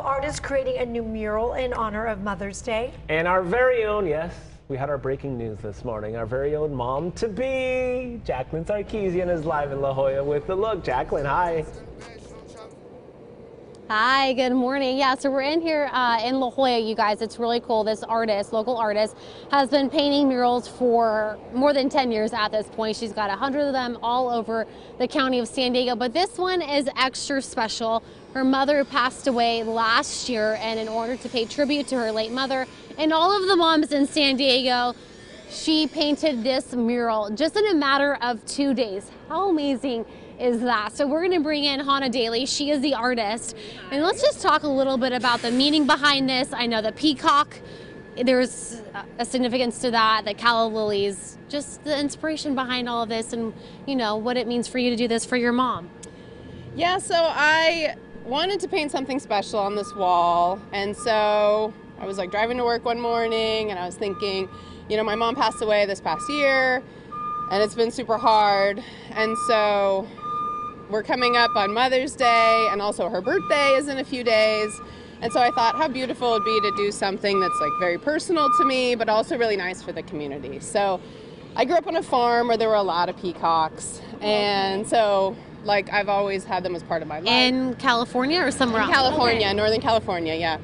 Artists creating a new mural in honor of Mother's Day. And our very own, yes, we had our breaking news this morning. Our very own mom to be, Jacqueline Sarkissian, is live in La Jolla with the look. Jacqueline, hi. Hi, good morning. Yeah, so we're in here uh, in La Jolla, you guys. It's really cool. This artist, local artist, has been painting murals for more than 10 years at this point. She's got 100 of them all over the county of San Diego, but this one is extra special. Her mother passed away last year, and in order to pay tribute to her late mother and all of the moms in San Diego, she painted this mural just in a matter of two days. How amazing is that. So we're going to bring in Hannah Daly. She is the artist. And let's just talk a little bit about the meaning behind this. I know the peacock, there's a significance to that, the calla lilies, just the inspiration behind all of this and, you know, what it means for you to do this for your mom. Yeah, so I wanted to paint something special on this wall. And so I was like driving to work one morning and I was thinking, you know, my mom passed away this past year and it's been super hard. And so we're coming up on Mother's Day, and also her birthday is in a few days. And so I thought how beautiful it would be to do something that's like very personal to me, but also really nice for the community. So I grew up on a farm where there were a lot of peacocks. And so like I've always had them as part of my life. In California or somewhere in else? California, okay. Northern California, yeah.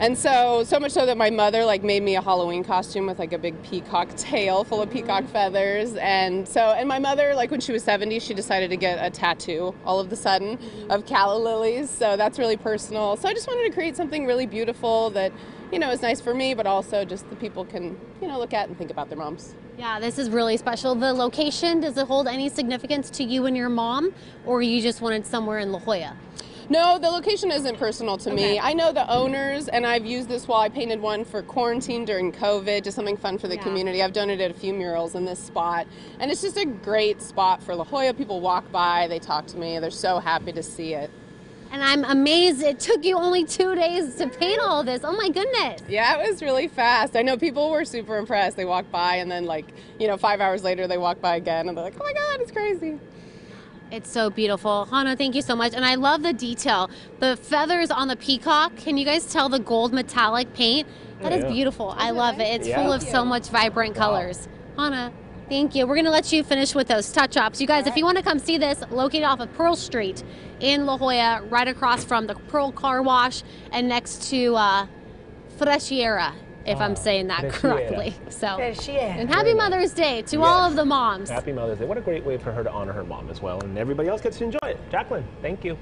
And so, so much so that my mother like made me a Halloween costume with like a big peacock tail full of peacock feathers. And so, and my mother, like when she was 70, she decided to get a tattoo all of the sudden of calla lilies. So that's really personal. So I just wanted to create something really beautiful that, you know, is nice for me, but also just the people can, you know, look at and think about their moms. Yeah, this is really special. The location, does it hold any significance to you and your mom, or you just wanted somewhere in La Jolla? No, the location isn't personal to okay. me. I know the owners, and I've used this wall. I painted one for quarantine during COVID, just something fun for the yeah. community. I've donated a few murals in this spot, and it's just a great spot for La Jolla. People walk by, they talk to me, they're so happy to see it. And I'm amazed it took you only two days to paint all this. Oh my goodness. Yeah, it was really fast. I know people were super impressed. They walked by, and then, like, you know, five hours later, they walk by again, and they're like, oh my God, it's crazy. It's so beautiful. Hana, thank you so much. And I love the detail. The feathers on the peacock, can you guys tell the gold metallic paint? That is beautiful. I love it. It's yeah. full of so much vibrant wow. colors. Hana, thank you. We're going to let you finish with those touch-ups. You guys, right. if you want to come see this, located off of Pearl Street in La Jolla, right across from the Pearl Car Wash and next to uh, Freshiera if I'm oh, saying that correctly. So, and happy Mother's Day to yes. all of the moms. Happy Mother's Day. What a great way for her to honor her mom as well. And everybody else gets to enjoy it. Jacqueline, thank you.